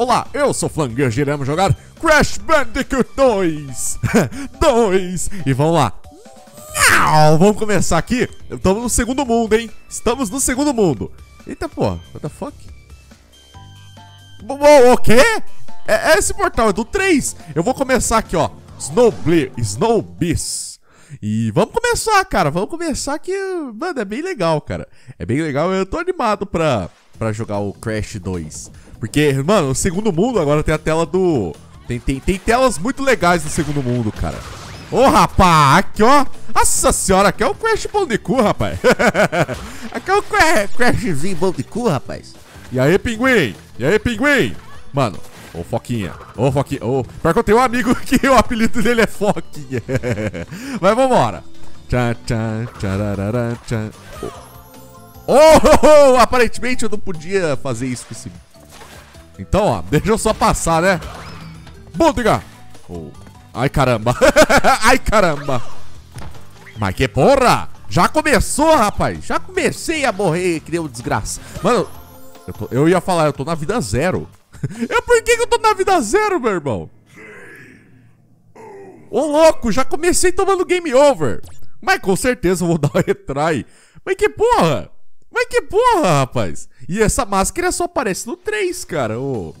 Olá, eu sou Flanger, iremos jogar Crash Bandicoot 2. 2. E vamos lá. Não, vamos começar aqui. Estamos no segundo mundo, hein? Estamos no segundo mundo. Eita, pô. What the fuck? O, o quê? É, é, esse portal, é do 3. Eu vou começar aqui, ó. Snow, Snow Beast. E vamos começar, cara. Vamos começar que, mano, é bem legal, cara. É bem legal. Eu tô animado pra, pra jogar o Crash 2. Porque, mano, o segundo mundo agora tem a tela do... Tem, tem, tem telas muito legais no segundo mundo, cara. Ô, oh, rapaz, aqui, ó. Nossa senhora, aqui é o Crash Bom de Cu, rapaz. aqui é o Crashzinho Bom de Cu, rapaz. E aí, pinguim? E aí, pinguim? Mano, ô Foquinha, ô Foquinha, ô... Pior que eu tenho um amigo que o apelido dele é Foquinha. Mas vambora. Tchan, tchan, tchan, tchan. Oh, oh, oh, aparentemente eu não podia fazer isso com esse então, ó, deixa eu só passar, né? Búdiga! Oh. Ai, caramba. Ai, caramba. Mas que porra! Já começou, rapaz. Já comecei a morrer, que deu desgraça. Mano, eu, tô, eu, ia falar, eu tô na vida zero. eu, por que, que eu tô na vida zero, meu irmão? Ô, louco, já comecei tomando game over. Mas com certeza eu vou dar um retry. Mas que porra! Mas que porra, rapaz! E essa máscara só aparece no 3, cara. Oh,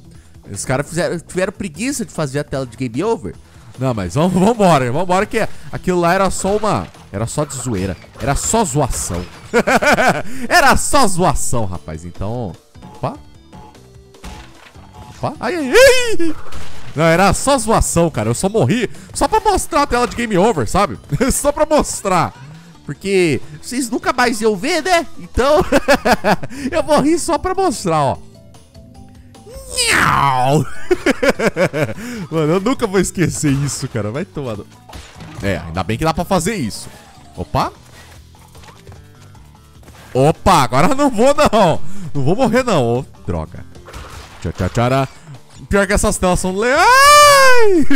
os caras tiveram preguiça de fazer a tela de game over. Não, mas vamos, vambora, vambora que aquilo lá era só uma... Era só de zoeira. Era só zoação. era só zoação, rapaz. Então... Opa. Opa. Ai, ai, ai. Não, era só zoação, cara. Eu só morri só pra mostrar a tela de game over, sabe? só pra mostrar. Porque vocês nunca mais iam ver, né? Então, eu vou rir só pra mostrar, ó. Mano, eu nunca vou esquecer isso, cara. Vai tomar... É, ainda bem que dá pra fazer isso. Opa. Opa, agora não vou, não. Não vou morrer, não. Oh, droga. Tchau, tchau, tchau. Pior que essas telas são... Ai!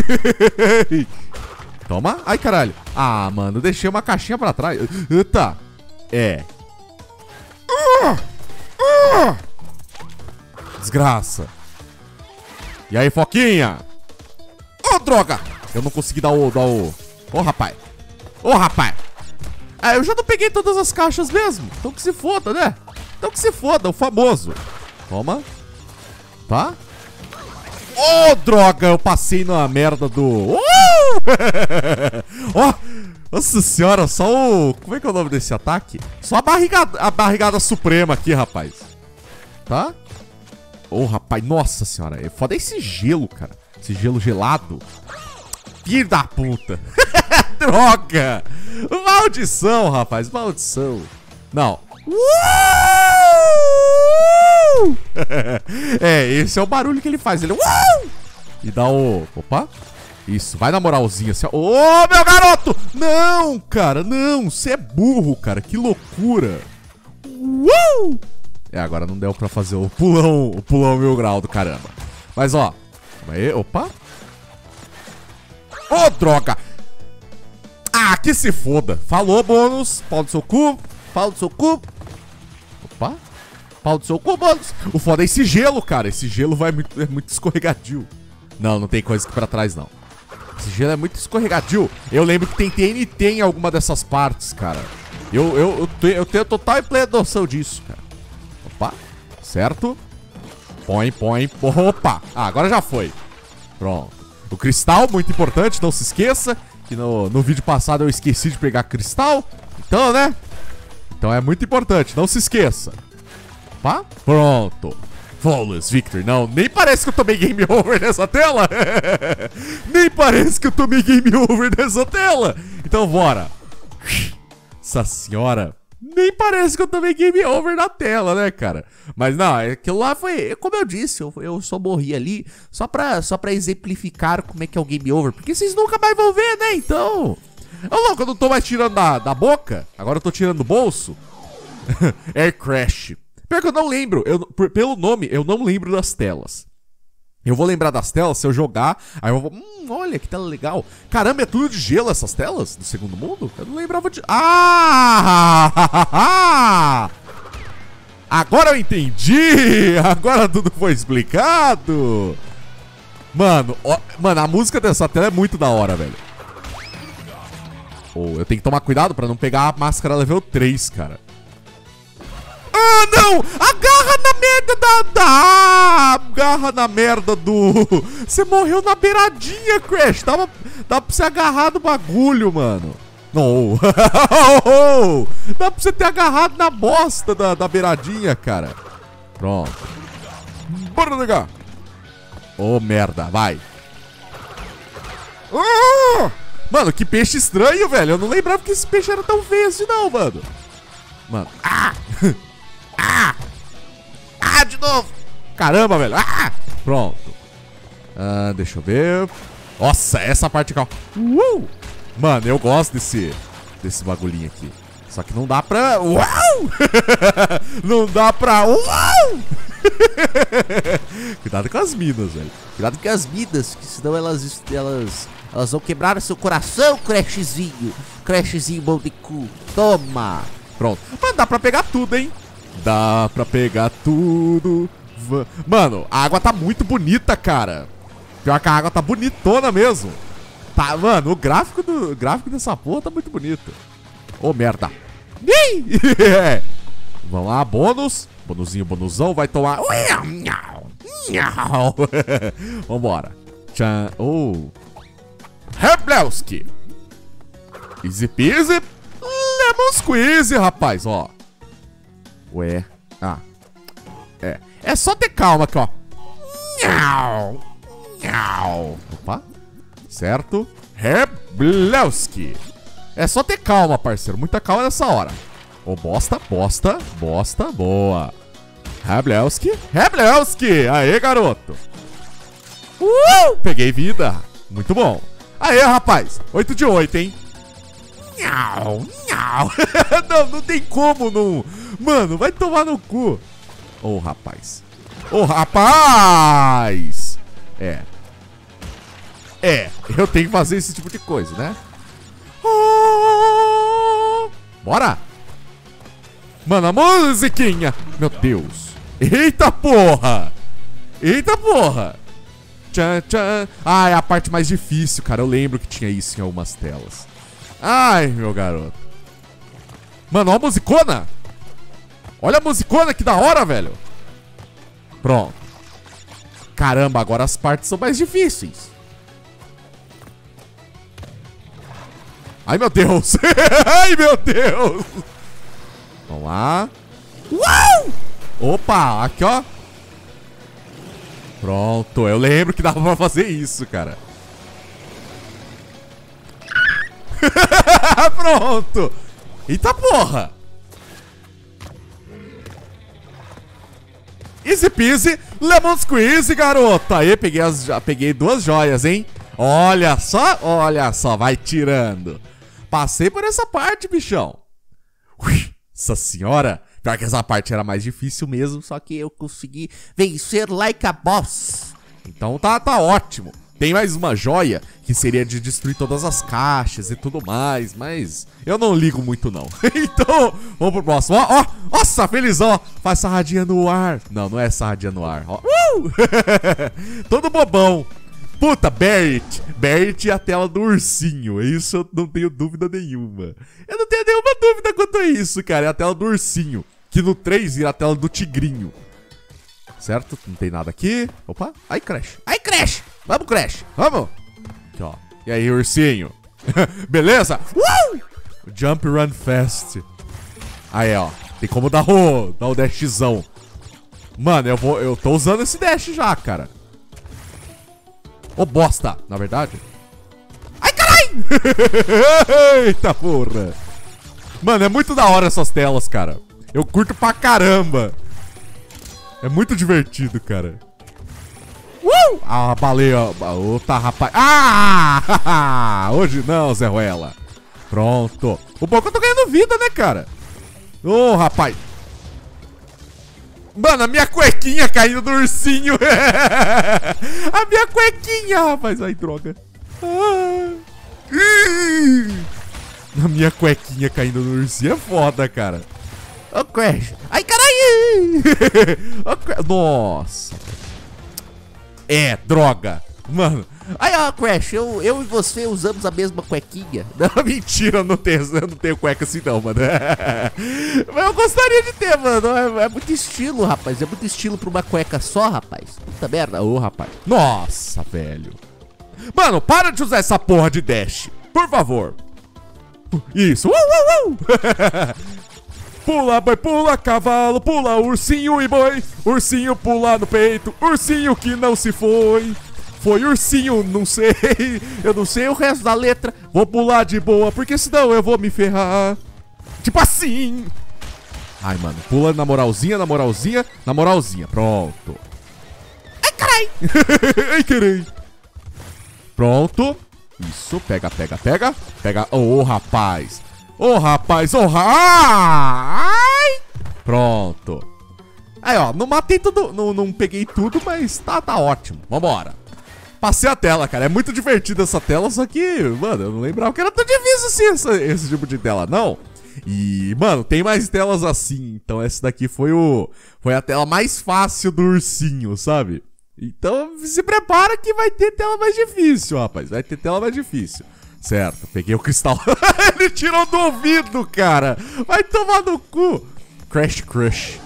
Toma. Ai, caralho. Ah, mano, deixei uma caixinha pra trás. Eita. É. Desgraça. E aí, Foquinha? Ô, oh, droga. Eu não consegui dar o... Dar o... Ô, oh, rapaz. Ô, oh, rapaz. Ah, eu já não peguei todas as caixas mesmo. Então que se foda, né? Então que se foda, o famoso. Toma. Tá? Ô, droga, eu passei na merda do... Uh! Ó, oh, nossa senhora, só o... Como é que é o nome desse ataque? Só a barrigada, a barrigada suprema aqui, rapaz. Tá? Ô, oh, rapaz, nossa senhora. É foda esse gelo, cara. Esse gelo gelado. Filho da puta. droga. Maldição, rapaz, maldição. Não. É, esse é o barulho que ele faz. Ele... Uh! E dá o... Opa. Isso, vai na moralzinha assim. Ô, oh, meu garoto! Não, cara, não. Você é burro, cara. Que loucura. Uh! É, agora não deu pra fazer o pulão, o pulão mil grau do caramba. Mas, ó. Aí, opa. Ô, oh, droga. Ah, que se foda. Falou, bônus. Pau do seu cu. Pau do seu cu. Opa. Pau do seu cu, bônus. O foda é esse gelo, cara. Esse gelo vai muito, é muito escorregadio. Não, não tem coisa aqui pra trás, não. Esse gelo é muito escorregadio. Eu lembro que tem TNT em alguma dessas partes, cara. Eu, eu, eu, tenho, eu tenho total plena noção disso, cara. Opa, certo. Põe, põe, opa. Ah, agora já foi. Pronto. O cristal, muito importante, não se esqueça. Que no, no vídeo passado eu esqueci de pegar cristal. Então, né? Então é muito importante, não se esqueça. Opa, pronto. Flawless Victory. Não, nem parece que eu tomei game over nessa tela. nem parece que eu tomei game over nessa tela. Então bora. Nossa senhora. Nem parece que eu tomei game over na tela, né, cara? Mas não, aquilo lá foi, como eu disse, eu, eu só morri ali só pra, só pra exemplificar como é que é o game over. Porque vocês nunca mais vão ver, né? Então... Ô, louco, eu não tô mais tirando da, da boca. Agora eu tô tirando do bolso. Air Crash. Pior que eu não lembro. Eu, por, pelo nome, eu não lembro das telas. Eu vou lembrar das telas se eu jogar. Aí eu vou. Hum, olha que tela legal. Caramba, é tudo de gelo essas telas do segundo mundo? Eu não lembrava de. Ah! Agora eu entendi! Agora tudo foi explicado! Mano, ó, mano, a música dessa tela é muito da hora, velho. Oh, eu tenho que tomar cuidado pra não pegar a máscara level 3, cara. Ah, não! Agarra na merda da... da... Agarra na merda do... Você morreu na beiradinha, Crash. Dava, dá pra você agarrar no bagulho, mano. Não. Dá pra você ter agarrado na bosta da, da beiradinha, cara. Pronto. Bora negar. Ô, oh, merda. Vai. Ah! Mano, que peixe estranho, velho. Eu não lembrava que esse peixe era tão feio assim, não, mano. Mano. Ah! Novo! Caramba, velho! Ah! Pronto. Ah, deixa eu ver. Nossa, essa parte aqui, ó. Uh! Mano, eu gosto desse, desse bagulhinho aqui. Só que não dá pra... Uau! não dá pra... Uau! Cuidado com as minas, velho. Cuidado com as minas, que senão elas, elas, elas vão quebrar o seu coração, Crashzinho. Crashzinho bom de cu. Toma. Pronto. Mas dá pra pegar tudo, hein? Dá pra pegar tudo. Mano, a água tá muito bonita, cara. Pior que a água tá bonitona mesmo. Tá, mano, o gráfico, do, o gráfico dessa porra tá muito bonito. Ô, oh, merda. Vamos lá, bônus. Bonuzinho, bonusão, vai tomar... Vambora. Tchan. Oh. Easy peasy. Lemon squeeze, rapaz, ó. Ué. Ah. É. É só ter calma aqui, ó. Nhau. Nhau. Opa. Certo. Heblewski. É só ter calma, parceiro. Muita calma nessa hora. Ô, oh, bosta, bosta, bosta. Boa. Heblewski. Heblewski. Aê, garoto. Uh! Peguei vida. Muito bom. Aê, rapaz. 8 de 8, hein? Nhau, nhau. não, não tem como não Mano, vai tomar no cu. Ô, oh, rapaz. Ô, oh, rapaz! É. É, eu tenho que fazer esse tipo de coisa, né? Bora! Mano, a musiquinha! Meu Deus! Eita porra! Eita porra! Tchan, tchan. Ah, é a parte mais difícil, cara. Eu lembro que tinha isso em algumas telas. Ai, meu garoto. Mano, ó a musicona! Olha a musicona, que da hora, velho. Pronto. Caramba, agora as partes são mais difíceis. Ai, meu Deus. Ai, meu Deus. Vamos lá. Uau! Opa, aqui, ó. Pronto, eu lembro que dava pra fazer isso, cara. Pronto. Eita porra. Easy peasy, lemon squeeze, garota. Aí, peguei, as, já peguei duas joias, hein? Olha só, olha só, vai tirando. Passei por essa parte, bichão. Ui, nossa senhora. Pior que essa parte era mais difícil mesmo, só que eu consegui vencer like a boss. Então tá, tá ótimo. Tem mais uma joia, que seria de destruir todas as caixas e tudo mais, mas eu não ligo muito não. então, vamos pro próximo. Ó, ó, nossa, felizão, ó. Faz sarradinha no ar. Não, não é sarradinha no ar. Ó. Uh! Todo bobão. Puta, Barret. Barret e a tela do ursinho. Isso eu não tenho dúvida nenhuma. Eu não tenho nenhuma dúvida quanto a isso, cara. É a tela do ursinho. Que no 3 vira a tela do tigrinho. Certo? Não tem nada aqui. Opa. Ai, Crash. Crash. Vamos, Crash. Vamos. Aqui, ó. E aí, ursinho? Beleza? Uh! Jump Run Fast. Aí, ó. Tem como dar o, dar o dashzão. Mano, eu vou. Eu tô usando esse dash já, cara. Ô, oh, bosta, na verdade. Ai, caralho! Eita porra. Mano, é muito da hora essas telas, cara. Eu curto pra caramba. É muito divertido, cara. Uh! Ah, baleia. Outra, rapaz. Ah! Hoje não, Zé Ruela. Pronto. O bom que eu tô ganhando vida, né, cara? Ô, oh, rapaz. Mano, a minha cuequinha caindo do ursinho. a minha cuequinha, rapaz. Ai, droga. Ah. A minha cuequinha caindo no ursinho é foda, cara. Ô, oh, Crash. Ai, caralho. Ai! Nossa. É, droga. Mano. Aí, ó, Crash, eu, eu e você usamos a mesma cuequinha. Não, mentira, eu não tenho, eu não tenho cueca assim não, mano. Mas eu gostaria de ter, mano. É, é, muito estilo, rapaz. É muito estilo pra uma cueca só, rapaz. Puta merda. Ô, rapaz. Nossa, velho. Mano, para de usar essa porra de dash. Por favor. Isso. Uh, uh, uh. Pula, boi, pula, cavalo, pula, ursinho e boi. Ursinho pula no peito, ursinho que não se foi. Foi ursinho, não sei. Eu não sei o resto da letra. Vou pular de boa, porque senão eu vou me ferrar. Tipo assim. Ai, mano, pula na moralzinha, na moralzinha, na moralzinha. Pronto. Ai, carai. Ai, carai. Pronto. Isso, pega, pega, pega. Pega. Ô, oh, rapaz. Ô, oh, rapaz, ô, oh, ai! Pronto. Aí, ó, não matei tudo, não, não peguei tudo, mas tá, tá ótimo. Vambora. Passei a tela, cara. É muito divertida essa tela, só que, mano, eu não lembrava que era tão difícil assim essa, esse tipo de tela, não. E, mano, tem mais telas assim. Então essa daqui foi o foi a tela mais fácil do ursinho, sabe? Então se prepara que vai ter tela mais difícil, rapaz. Vai ter tela mais difícil. Certo, peguei o cristal. Ele tirou do ouvido, cara. Vai tomar no cu. Crash Crush.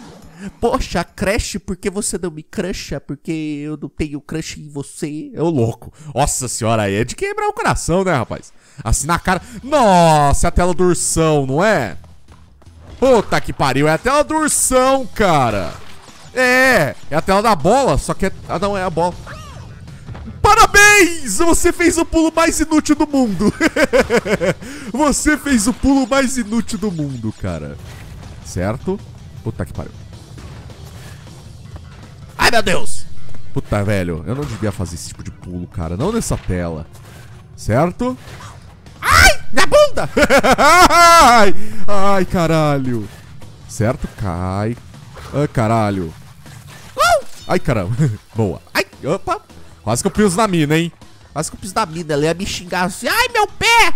Poxa, crush, porque você não me crusha? Porque eu não tenho crush em você. É o louco. Nossa senhora, aí é de quebrar o coração, né, rapaz? Assim na cara. Nossa, é a tela do ursão, não é? Puta que pariu, é a tela do ursão, cara. É, é a tela da bola, só que é... Ah, não, é a bola. Parabéns! Você fez o pulo mais inútil do mundo. Você fez o pulo mais inútil do mundo, cara. Certo? Puta que pariu. Ai, meu Deus! Puta, velho, eu não devia fazer esse tipo de pulo, cara. Não nessa tela. Certo? Ai, minha bunda! ai, ai, caralho. Certo? Cai. Ai, caralho. Ai, caramba. Boa. Ai, opa. Quase que eu piso na mina, hein? Quase que eu piso na mina. Ela ia me xingar assim. Ai, meu pé!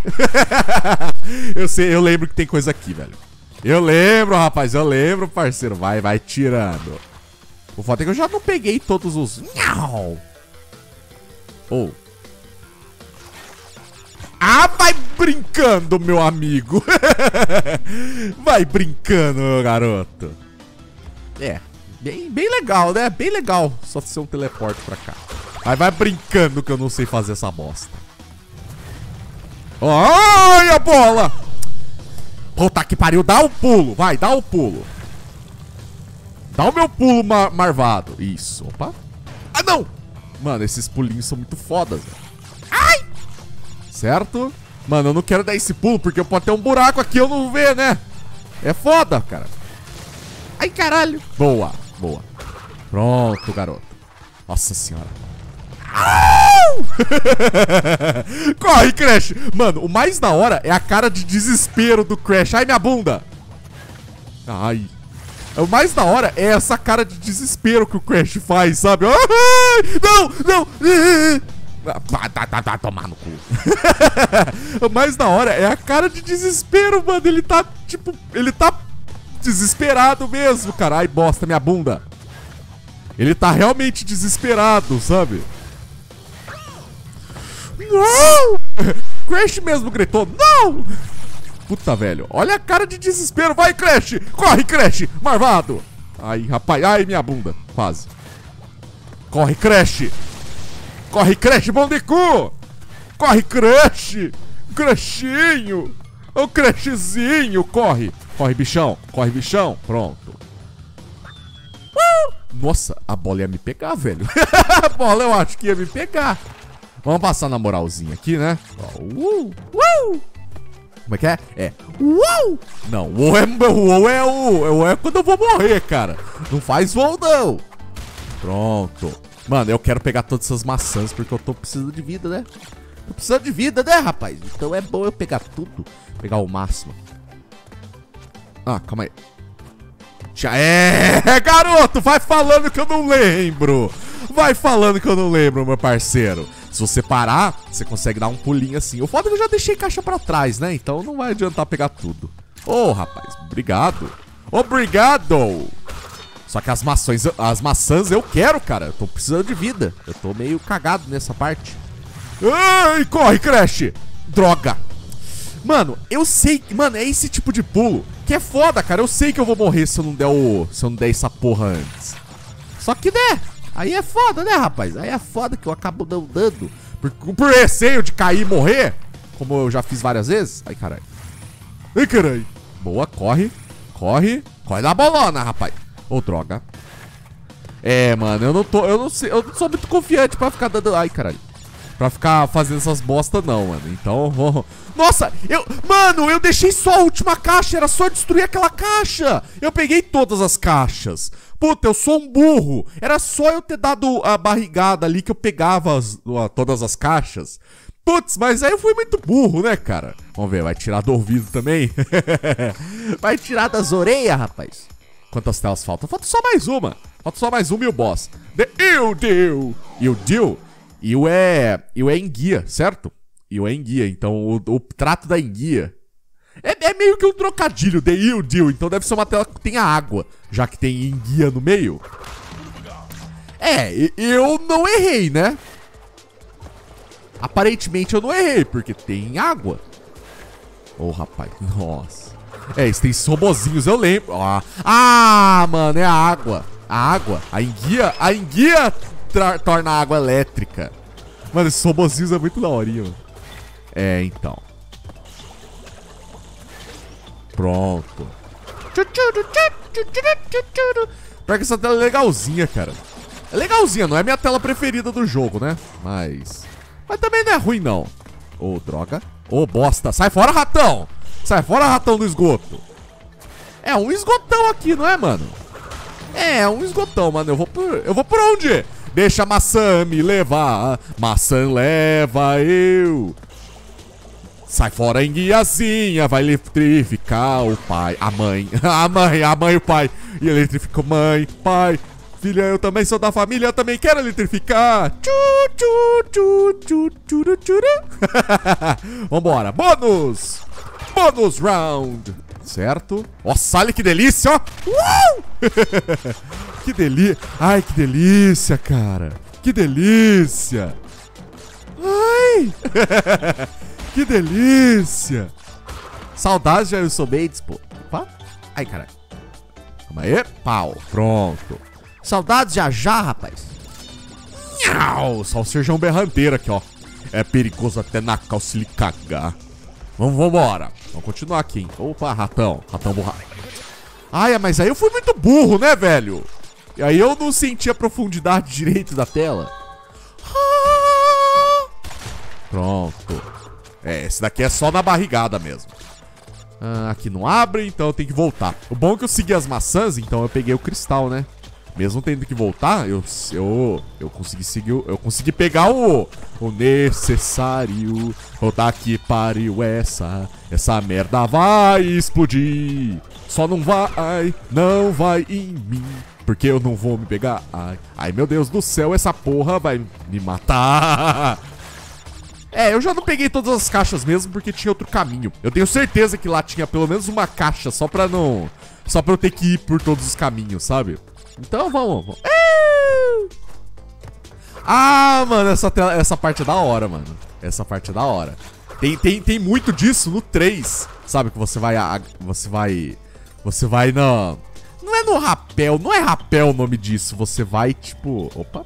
eu sei, eu lembro que tem coisa aqui, velho. Eu lembro, rapaz. Eu lembro, parceiro. Vai, vai tirando. O foda é que eu já não peguei todos os... Ou... Oh. Ah, vai brincando, meu amigo. vai brincando, meu garoto. É, bem, bem legal, né? Bem legal só ser um teleporte pra cá. Aí vai brincando que eu não sei fazer essa bosta. Ai, a bola! Puta que pariu, dá o um pulo, vai, dá o um pulo. Dá o meu pulo mar marvado. Isso, opa. Ah, não! Mano, esses pulinhos são muito fodas, velho. Ai! Certo? Mano, eu não quero dar esse pulo porque pode ter um buraco aqui eu não ver, né? É foda, cara. Ai, caralho. Boa, boa. Pronto, garoto. Nossa senhora. Corre, Crash! Mano, o mais da hora é a cara de desespero do Crash. Ai, minha bunda! Ai. O mais da hora é essa cara de desespero que o Crash faz, sabe? Não, não! Tá, tá, tá, tá, tomar no cu. o mais da hora é a cara de desespero, mano. Ele tá, tipo, ele tá desesperado mesmo, cara. Ai, bosta, minha bunda. Ele tá realmente desesperado, sabe? Não! Crash mesmo gritou, não! Puta, velho. Olha a cara de desespero. Vai, Crash! Corre, Crash! Marvado! Ai, rapaz. Ai, minha bunda. Quase. Corre, Crash! Corre, Crash, bom de cu! Corre, Crash! Crashinho! O Crashzinho! Corre! Corre, bichão! Corre, bichão! Pronto. Uh! Nossa, a bola ia me pegar, velho. a bola eu acho que ia me pegar. Vamos passar na moralzinha aqui, né? Uh, uh. Como é que é? É. Uou! Não, o é, o é o. O é quando eu vou morrer, cara. Não faz voo, não. Pronto. Mano, eu quero pegar todas essas maçãs porque eu tô precisando de vida, né? Tô precisando de vida, né, rapaz? Então é bom eu pegar tudo. Pegar o máximo. Ah, calma aí. Já é, garoto, vai falando que eu não lembro. Vai falando que eu não lembro, meu parceiro. Se você parar, você consegue dar um pulinho assim. O foda é que eu já deixei caixa pra trás, né? Então não vai adiantar pegar tudo. Ô, oh, rapaz, obrigado. Obrigado! Só que as maçãs, as maçãs eu quero, cara. Eu tô precisando de vida. Eu tô meio cagado nessa parte. Ai, corre, Crash! Droga! Mano, eu sei... Mano, é esse tipo de pulo que é foda, cara. Eu sei que eu vou morrer se eu não der o... Se eu não der essa porra antes. Só que, né? Aí é foda, né, rapaz? Aí é foda que eu acabo não dando. Por, por receio de cair e morrer. Como eu já fiz várias vezes. Ai, caralho. Ai, caralho. Boa, corre. Corre. Corre da bolona, rapaz. Ô, oh, droga. É, mano, eu não tô... Eu não sei... Eu não sou muito confiante pra ficar dando... Ai, caralho. Pra ficar fazendo essas bosta não, mano. Então, vou... Nossa, eu... Mano, eu deixei só a última caixa. Era só destruir aquela caixa. Eu peguei todas as caixas. Puta, eu sou um burro. Era só eu ter dado a barrigada ali que eu pegava as, todas as caixas. Putz, mas aí eu fui muito burro, né, cara? Vamos ver, vai tirar do ouvido também? vai tirar das orelhas, rapaz. Quantas telas faltam? Falta só mais uma. Falta só mais uma e o boss. The Ildil. Ildil e o é, e o é enguia, certo? E o é enguia, então o, o trato da enguia é, é, meio que um trocadilho, de il, deal, então deve ser uma tela que tenha água, já que tem enguia no meio. É, eu não errei, né? Aparentemente eu não errei, porque tem água. Ô, oh, rapaz, nossa. É, eles têm robozinhos, eu lembro. Ah, ah, mano, é a água. A água, a enguia, a enguia torna a água elétrica. Mano, esses robozinhos é muito daorinho. É, então. Pronto. Pior que essa tela é legalzinha, cara. É legalzinha, não é minha tela preferida do jogo, né? Mas... Mas também não é ruim, não. Ô, oh, droga. Ô, oh, bosta. Sai fora, ratão. Sai fora, ratão do esgoto. É um esgotão aqui, não é, mano? É um esgotão, mano. Eu vou por... Eu vou por onde? Deixa a maçã me levar, maçã leva eu. Sai fora, enguiazinha, vai eletrificar o pai, a mãe, a mãe, a mãe o pai. E eletrificou mãe, pai, filha, eu também sou da família, eu também quero eletrificar. Tchu, tchu, tchu, tchu, tchu, tchu. Vambora, bônus! Bônus round! Certo? Nossa, olha que delícia, ó! Uh! Que delícia. Ai, que delícia, cara. Que delícia. Ai. que delícia. Saudades de Ailson Bates, pô. Opa. Ai, caralho. Calma aí. Pau. Pronto. Saudades já já, rapaz. Nhau. Só o Serjão Berranteiro aqui, ó. É perigoso até na calça ele cagar. Vamos, vambora. Vamos continuar aqui, hein. Opa, ratão. Ratão borrado. Ai, mas aí eu fui muito burro, né, velho? E aí eu não senti a profundidade direito da tela. Pronto. É, esse daqui é só na barrigada mesmo. Ah, aqui não abre, então eu tenho que voltar. O bom é que eu segui as maçãs, então eu peguei o cristal, né? Mesmo tendo que voltar, eu, eu, eu consegui seguir, eu consegui pegar o, o necessário. Voltar aqui pariu essa, essa merda vai explodir. Só não vai, não vai em mim. Porque eu não vou me pegar. Ai, ai, meu Deus do céu, essa porra vai me matar. É, eu já não peguei todas as caixas mesmo porque tinha outro caminho. Eu tenho certeza que lá tinha pelo menos uma caixa só pra não... Só pra eu ter que ir por todos os caminhos, sabe? Então vamos. vamos. Ah, mano, essa, tela, essa parte é da hora, mano. Essa parte é da hora. Tem, tem, tem muito disso no 3, sabe? Que você vai... Você vai... Você vai na... Não é no rapel, não é rapel o nome disso. Você vai, tipo... Opa.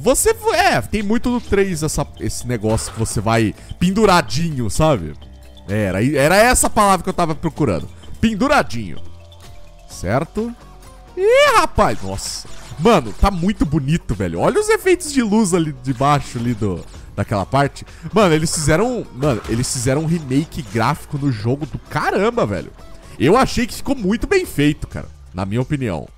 Você... É, tem muito no 3 essa, esse negócio que você vai penduradinho, sabe? Era, era essa palavra que eu tava procurando. Penduradinho. Certo? Ih, rapaz. Nossa. Mano, tá muito bonito, velho. Olha os efeitos de luz ali de baixo ali do, daquela parte. Mano, eles fizeram... Mano, eles fizeram um remake gráfico no jogo do caramba, velho. Eu achei que ficou muito bem feito, cara. Na minha opinião.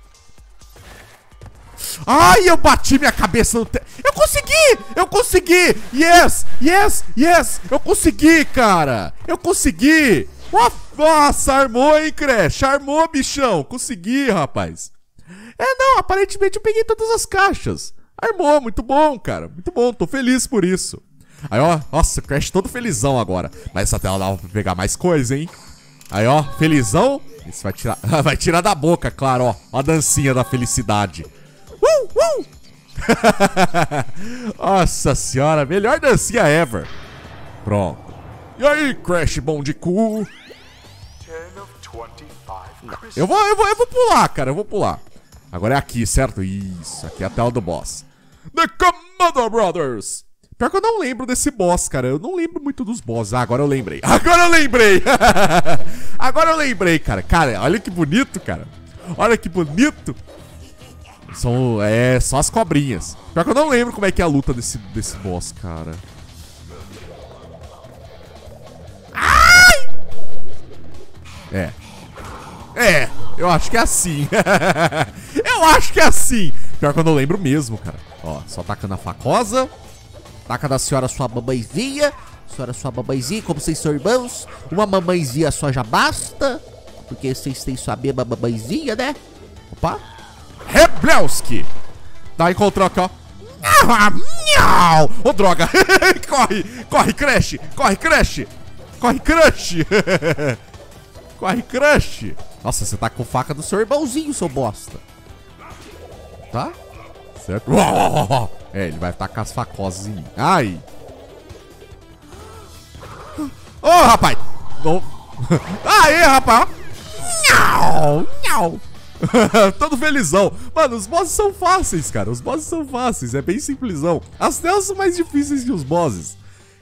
Ai, eu bati minha cabeça no... Te... Eu consegui! Eu consegui! Yes! Yes! Yes! Eu consegui, cara! Eu consegui! Nossa, armou, hein, Crash? Armou, bichão! Consegui, rapaz! É, não, aparentemente eu peguei todas as caixas. Armou, muito bom, cara. Muito bom, tô feliz por isso. Aí, ó, nossa, Crash todo felizão agora. Mas essa tela dava pra pegar mais coisa, hein? Aí, ó, felizão. Isso vai tirar, vai tirar da boca, claro, ó. Ó a dancinha da felicidade. Uh, uh! Nossa senhora, melhor dancinha ever. Pronto. E aí, Crash Bom de cu? Eu vou, eu vou, eu vou pular, cara, eu vou pular. Agora é aqui, certo? Isso, aqui é a tela do boss. The Commodore Brothers. Pior que eu não lembro desse boss, cara. Eu não lembro muito dos boss. Ah, agora eu lembrei. Agora eu lembrei. Agora eu lembrei, cara. Cara, olha que bonito, cara. Olha que bonito. São, é, só as cobrinhas. Pior que eu não lembro como é que é a luta desse, desse boss, cara. Ai! É. É, eu acho que é assim. eu acho que é assim. Pior que eu não lembro mesmo, cara. Ó, só tacando a facosa. Taca da senhora sua mamãezinha. Senhora sua mamãezinha, como vocês são irmãos. Uma mamãezinha só já basta. Porque vocês têm sua mesma mamãezinha, né? Opa. Reblewski. Dá encontrou aqui, ó. Ô, oh, droga. corre, corre, Crash. Corre, Crash. Corre, Crush. corre, Crush. Nossa, você tá com faca do seu irmãozinho, seu bosta. Tá? Certo? É, ele vai tacar as facosas em mim. Ai. Ô, oh, rapaz. Oh. Aê, rapaz. Nhau, nhau. Todo felizão. Mano, os bosses são fáceis, cara. Os bosses são fáceis, é bem simplesão. As telas são mais difíceis que os bosses.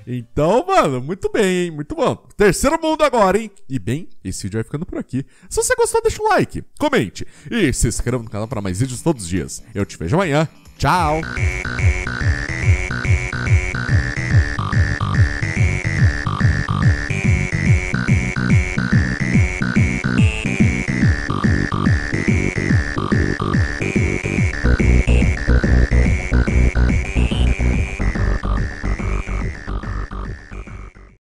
Então, mano, muito bem, hein? Muito bom. Terceiro mundo agora, hein? E bem, esse vídeo vai ficando por aqui. Se você gostou, deixa um like, comente e se inscreva no canal para mais vídeos todos os dias. Eu te vejo amanhã. Tchau!